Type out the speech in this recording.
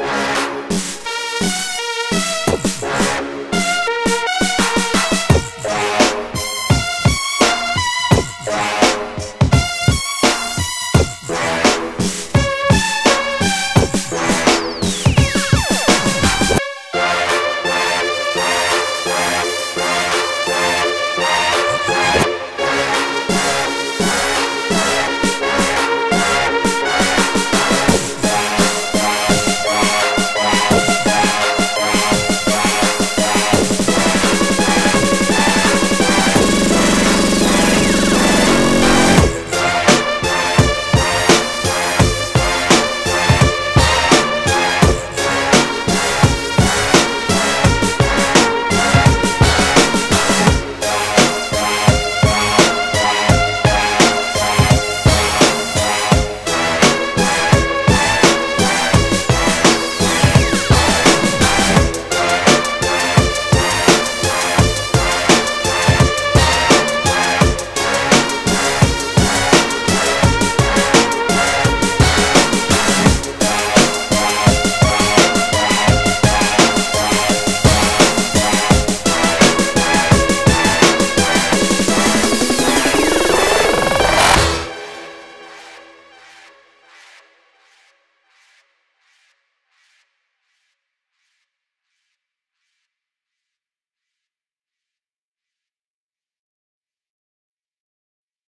you